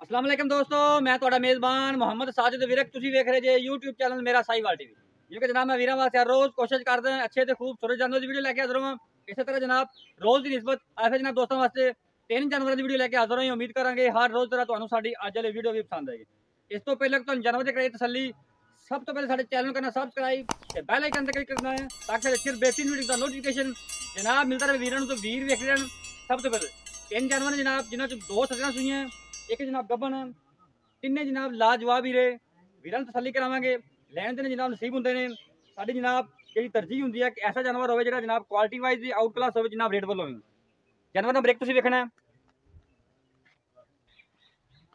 ਅਸਲਾਮ ਅਲੈਕਮ ਦੋਸਤੋ ਮੈਂ ਤੁਹਾਡਾ ਮੇਜ਼ਬਾਨ ਮੁਹੰਮਦ ਸਾਜਿਦ ਵਿਰਕ ਤੁਸੀਂ ਵੇਖ ਰਹੇ ਜੇ YouTube ਚੈਨਲ ਮੇਰਾ ਸਾਈਵਾਲ ਟੀਵੀ ਜਿਵੇਂ ਕਿ ਜਨਾਬ ਮੈਂ ਵੀਰਾਂ ਵਾਸਤੇ ਹਰ ਰੋਜ਼ ਕੋਸ਼ਿਸ਼ ਕਰਦਾ ਹਾਂ ਅੱਛੇ ਤੇ ਖੂਬਸੂਰਤ ਜਾਨਵਰਾਂ ਦੀ ਵੀਡੀਓ ਲੈ ਕੇ ਹਾਜ਼ਰ ਹਾਂ ਇਸੇ ਤਰ੍ਹਾਂ ਜਨਾਬ ਰੋਜ਼ ਦੀ ਨਿਸਬਤ ਐਫਏ ਜਨਾਬ ਦੋਸਤਾਂ ਵਾਸਤੇ ਤਿੰਨ ਜਾਨਵਰਾਂ ਦੀ ਵੀਡੀਓ ਲੈ ਕੇ ਹਾਜ਼ਰ ਹਾਂ ਉਮੀਦ ਕਰਾਂਗੇ ਹਰ ਰੋਜ਼ ਤਰ੍ਹਾਂ ਤੁਹਾਨੂੰ ਸਾਡੀ ਅੱਜ ਵਾਲੀ ਵੀਡੀਓ ਵੀ ਪਸੰਦ ਆਏਗੀ ਇਸ ਤੋਂ ਪਹਿਲਾਂ ਤੁਹਾਨੂੰ ਜਾਨਵਰ ਦੇ ਕਰਾਈ ਤਸੱਲੀ ਸਭ ਤੋਂ ਪਹਿਲੇ ਸਾਡੇ ਚੈਨਲ ਨੂੰ ਕਰਨਾ ਸਬਸਕ੍ਰਾਈਬ ਤੇ ਬੈਲ ਆਈਕਨ ਤੇ ਕਲਿੱਕ ਕਰਨਾ ਹੈ ਤਾਂ ਕਿ ਸਾਡੇ ਸਿਰ ਬੇਹਤਰੀਨ ਵੀਡੀਓ ਦਾ ਨੋਟੀਫਿਕੇਸ਼ਨ ਜਨਾਬ ਮਿਲਦਾ ਰਹੇ ਵੀਰਾਂ ਨੂੰ ਤਾਂ ਵੀਰ ਵੇਖ ਰਹਿਣ ਸਭ ਤੋਂ ਪਹਿਲੇ ਤਿੰਨ ਜਾਨਵਰ ਨੇ ਜਨਾਬ, ਜਿਨ੍ਹਾਂ ਚ ਦੋ ਸੱਜਣਾ ਸੂਈਆਂ, ਇੱਕ ਜਨਾਬ ਗੱਬਨ ਤਿੰਨੇ ਜਨਾਬ ਲਾਜਵਾਬ ਹੀ ਰਹੇ ਵੀਰਾਂ ਨੂੰ ਤਸੱਲੀ ਕਰਾਵਾਂਗੇ। ਲੈਣ ਦੇ ਜਨਾਬ ਨਸੀਬ ਹੁੰਦੇ ਨੇ। ਸਾਡੀ ਜਨਾਬ ਜਿਹੜੀ ਤਰਜੀਹ ਹੁੰਦੀ ਹੈ ਕਿ ਐਸਾ ਜਾਨਵਰ ਹੋਵੇ ਜਿਹੜਾ ਜਨਾਬ ਕੁਆਲਿਟੀ ਵਾਈਜ਼ ਵੀ ਆਊਟ ਕਲਾਸ ਹੋਵੇ, ਜਨਾਬ ਰੇਟ ਵੱਲੋਂ ਵੀ। ਜਾਨਵਰ ਨੰਬਰ 1 ਤੁਸੀਂ ਵੇਖਣਾ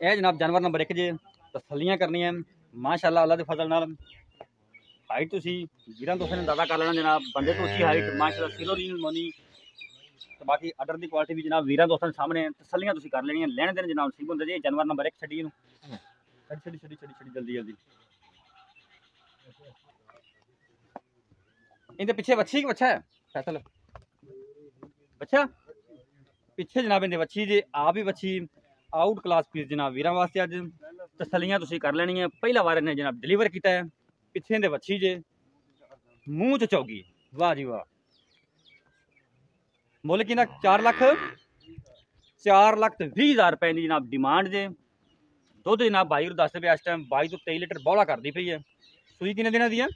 ਇਹ ਜਨਾਬ ਜਾਨਵਰ ਨੰਬਰ 1 ਜੇ। ਤਸੱਲੀਆਂ ਕਰਨੀਆਂ ਮਾਸ਼ਾਅੱਲਾ, ਅੱਲਾ ਦੇ ਫਜ਼ਲ ਨਾਲ। ਹਾਈਟ ਤੁਸੀਂ ਵੀਰਾਂ ਦੋਸਤਾਂ ਨੇ ਦਾਦਾ ਕਰ ਲੈਣਾ ਜਨਾਬ। ਬੰਦੇ ਤੋਂ ਉੱਚੀ ਹਾਈਟ ਮਾਸ਼ਾਅੱਲਾ ਸਿਲੋਰੀਨ ਮੋਨੀ ਤੇ ਬਾਕੀ ਆਰਡਰ ਦੀ ਕੁਆਲਿਟੀ ਵੀ ਜਨਾਬ ਵੀਰਾਂ ਦੋਸਤਾਂ ਦੇ ਸਾਹਮਣੇ ਹੈ। ਤਸੱਲੀਆਂ ਤੁਸੀਂ ਕਰ ਲੈਣੀਆਂ ਲੈਣ ਦੇਣ ਜਨਾਬ ਨਸੀਬ ਹੁੰਦੇ ਜੀ ਇਹ ਜਾਨਵਰ ਨੰਬਰ 1 ਛੱਡੀ ਇਹਨੂੰ ਛੱਡੀ ਛੱਡੀ ਛੱਡੀ ਛੱਡੀ ਛੱਡੀ ਜਲਦੀ ਜਲਦੀ ਇਹਦੇ ਪਿੱਛੇ ਵੱਛੀ ਕਿ ਬੱਚਾ ਹੈ ਫੈਸਲ ਬੱਚਾ ਪਿੱਛੇ ਜਨਾਬ ਇਹਦੇ ਵੱਛੀ ਜੇ ਆਪ ਹੀ ਵੱਛੀ ਆਊਟ ਕਲਾਸ ਪੀਸ ਜਨਾਬ ਵੀਰਾਂ ਵਾਸਤੇ ਅੱਜ ਤਸੱਲੀਆਂ ਤੁਸੀਂ ਕਰ ਲੈਣੀਆਂ ਪਹਿਲਾ ਵਾਰ ਇਹਨੇ ਜਨਾਬ ਡਿਲੀਵਰ ਕੀਤਾ ਹੈ ਪਿੱਛੇ ਦੇ ਵੱਛੀ ਜੇ ਮੂੰਹ ਚ ਚੌਗੀ ਵਾਹ ਜੀ ਵਾਹ मुल कि चार लख चार लाख तो बीस हज़ार रुपए की जनाब डिमांड जे दुद्ध तो जनाब भाई और दस रुपये इस टाइम बाई तो तेई लीटर बौला करती पई है सूई किन्ने दिन की है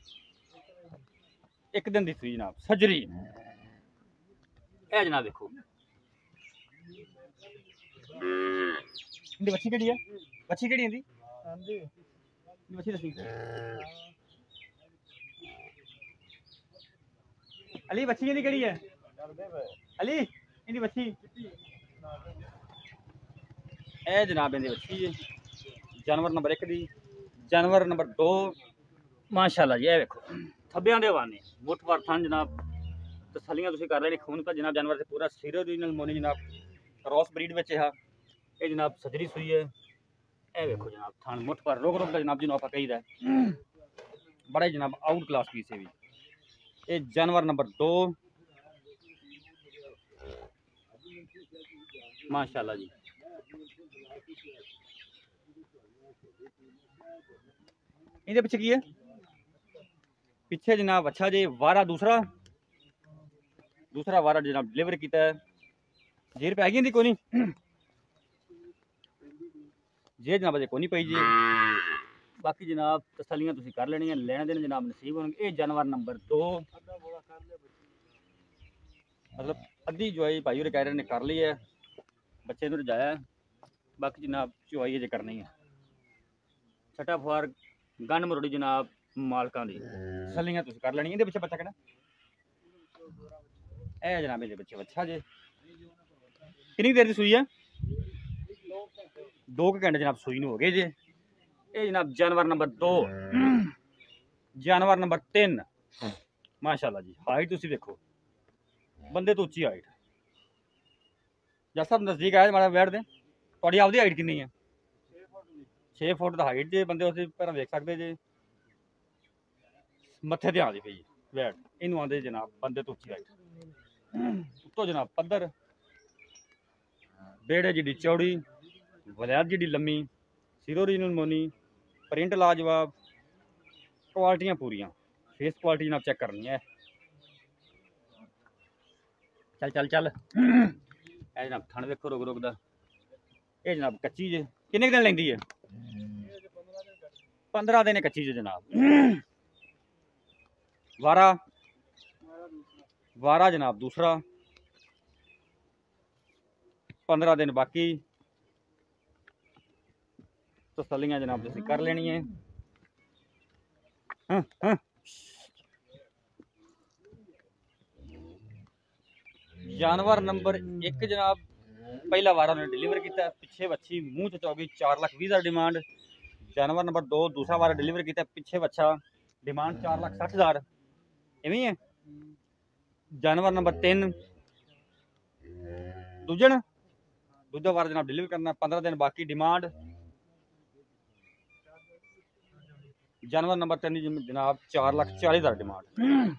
एक दिन की सूई जनाब सजरी है जनाब देखो बच्ची केड़ी है बच्ची अली बच्ची केड़ी है अली इनकी बच्ची। ए जनाब इनकी बच्ची है। जानवर नंबर एक दी। जानवर नंबर दो। माशाल्लाह जी देखो। थब्बे दे वाने। मुठ पर थन, जनाब। तसलियाँ तुम कर रहे खून का जनाब, जानवर से पूरा सीरो मोनी जनाब। क्रॉस ब्रीड में है। ये जनाब, सजरी सुई है। ए देखो जनाब, थान मुठ पर रोक रोक का जनाब जिन्होंने आप कही है। बड़े जनाब आउट क्लास पीस है भी ये जानवर नंबर दो। ਮਾਸ਼ਾਅੱਲਾ ਜੀ। ਇਹਦੇ ਪਿੱਛੇ ਕੀ ਹੈ? ਪਿੱਛੇ ਜਨਾਬ, ਅੱਛਾ ਜੀ ਵਾਰਾ ਦੂਸਰਾ। ਦੂਸਰਾ ਵਾਰਾ ਜਨਾਬ ਡਿਲੀਵਰ ਕੀਤਾ ਹੈ। ਜੇਰ ਪੈ ਗਈ ਇਹਦੀ ਕੋਈ ਨਹੀਂ। ਜੇ ਜਨਾਬ ਅਜੇ ਕੋਈ ਨਹੀਂ ਪਈ ਜੀ। ਬਾਕੀ ਜਨਾਬ ਤਸੱਲੀਆਂ ਤੁਸੀਂ ਕਰ ਲੈਣੀਆਂ, ਲੈਣ ਦੇਣ ਜਨਾਬ ਨਸੀਬ ਹੋਣਗੇ। ਇਹ ਜਾਨਵਰ ਨੰਬਰ 2 ਅੱਧਾ ਬੋਲਾ ਕਰ ਲਿਆ ਬੱਚੇ ਮਤਲਬ ਅੱਧੀ ਜੁਆਈ ਭਾਈ ਉਹ ਕਹਿ ਰਹੇ ਨੇ ਕਰ ਲਈ ਹੈ ਬੱਚੇ ਨੂੰ ਰਜਾਇਆ। ਬਾਕੀ ਜਨਾਬ ਚੁਆਈ ਅਜੇ ਕਰਨੀ ਹੈ। ਛਟਾ ਫੁਆਰ ਗਨ ਮਰੋੜੀ ਜਨਾਬ ਮਾਲਕਾਂ ਦੀ। ਤਸੱਲੀਆਂ ਤੁਸੀਂ ਕਰ ਲੈਣੀਆਂ ਇਹਦੇ ਪਿੱਛੇ ਬੱਚਾ ਕਿਹੜਾ? ਇਹ ਜਨਾਬ ਇਹਦੇ ਬੱਚੇ ਬੱਚਾ ਜੇ। ਕਿੰਨੀ ਦੇਰ ਦੀ ਸੂਈ ਹੈ? ਦੋ ਕੁ ਘੰਟੇ ਜਨਾਬ ਸੂਈ ਨੂੰ ਹੋ ਗਏ ਜੇ। ਇਹ ਜਨਾਬ ਜਾਨਵਰ ਨੰਬਰ 2 ਜਾਨਵਰ ਨੰਬਰ 3 ਮਾਸ਼ਾਅੱਲਾ ਜੀ ਹਾਈਟ ਤੁਸੀਂ ਦੇਖੋ ਬੰਦੇ ਤੋਂ ਉੱਚੀ ਹਾਈਟ ਜੱਜ ਸਾਹਿਬ ਨਜ਼ਦੀਕ ਆਇਆ ਮਾੜਾ ਬੈਠ ਦੇ। ਤੁਹਾਡੀ ਆਪਦੀ ਹਾਈਟ ਕਿੰਨੀ ਹੈ 6 ਫੁੱਟ ਦਾ ਹਾਈਟ ਜੇ ਬੰਦੇ ਉਸੇ ਪਰ ਵੇਖ ਸਕਦੇ ਜੇ। ਮੱਥੇ ਤੇ ਆਉਂਦੀ ਪਈ ਬੈਠ। ਇਹਨੂੰ ਆਂਦੇ ਜਨਾਬ, ਬੰਦੇ ਤੋਂ ਉੱਚੀ ਹਾਈਟ ਉੱਤੋਂ ਜਨਾਬ ਪੱਧਰ। ਬੇੜੇ ਜਿਹੜੀ ਚੌੜੀ ਵਲਿਆਦ ਜਿਹੜੀ ਲੰਮੀ ਸਿਰੋ ਰੀਨਲ ਮੋਨੀ ਪ੍ਰਿੰਟ ਲਾਜਵਾਬ, ਕੁਆਲਟੀਆਂ ਪੂਰੀਆਂ। ਫੇਸ ਕੁਆਲਿਟੀ ਜਨਾਬ ਚੈੱਕ ਕਰਨੀ ਹੈ ਚੱਲ ਚੱਲ ਚੱਲ ਇਹ ਜਨਾਬ ਥਣ ਵੇਖੋ ਰੁਕ ਰੁਕ ਦਾ ਇਹ ਜਨਾਬ ਕੱਚੀ ਜੇ ਕਿੰਨੇ ਕੁ ਦਿਨ ਲੈਂਦੀ ਹੈ 15 ਦਿਨ ਕੱਚੀ ਜੇ ਜਨਾਬ ਵਾਰਾ ਵਾਰਾ ਜਨਾਬ ਦੂਸਰਾ 15 ਦਿਨ ਬਾਕੀ ਤਸੱਲੀਆਂ ਜਨਾਬ ਤੁਸੀਂ ਕਰ ਲੈਣੀ ਹੈ ਹਾਂ ਹਾਂ ਜਾਨਵਰ ਨੰਬਰ 1 ਜਨਾਬ ਪਹਿਲਾ ਵਾਰ ਉਹਨੇ ਡਿਲੀਵਰ ਕੀਤਾ ਪਿੱਛੇ ਵੱਛੀ ਮੂੰਹ ਚ ਚੌਗੀ 4 ਲੱਖ 20 ਹਜ਼ਾਰ ਡਿਮਾਂਡ ਜਾਨਵਰ ਨੰਬਰ 2 ਦੂਸਰਾ ਵਾਰ ਡਿਲੀਵਰ ਕੀਤਾ ਪਿੱਛੇ ਵੱਛਾ ਡਿਮਾਂਡ 4 ਲੱਖ 60 ਹਜ਼ਾਰ ਇਵੇਂ ਹੀ ਹੈ ਜਾਨਵਰ ਨੰਬਰ 3 ਦੂਜਣ ਦੂਜਾ ਵਾਰ ਜਨਾਬ ਡਿਲੀਵਰ ਕਰਨਾ 15 ਦਿਨ ਬਾਕੀ ਡਿਮਾਂਡ ਜਾਨਵਰ ਨੰਬਰ 3 ਜਨਾਬ 4 ਲੱਖ 40 ਹਜ਼ਾਰ ਡਿਮਾਂਡ